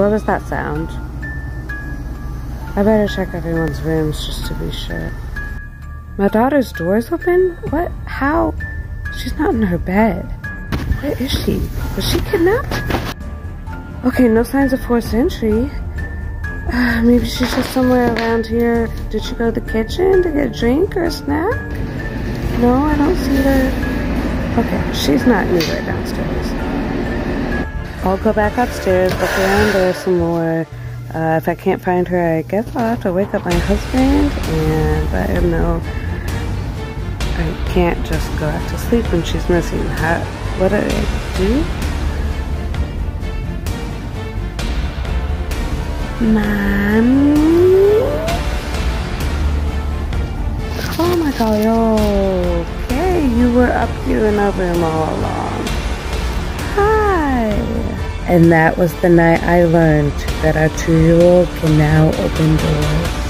What was that sound? I better check everyone's rooms just to be sure. My daughter's door is open? What? How? She's not in her bed. Where is she? Was she kidnapped? Okay, no signs of forced entry. Uh, maybe she's just somewhere around here. Did she go to the kitchen to get a drink or a snack? No, I don't see her. Okay, she's not anywhere downstairs. I'll go back upstairs, look around there some more. Uh, if I can't find her, I guess I'll have to wake up my husband and let him know I can't just go out to sleep when she's missing. How, what do I do? Mommy? Oh my god. Okay, you were up here in our all along. And that was the night I learned that our two-year-old can now open doors.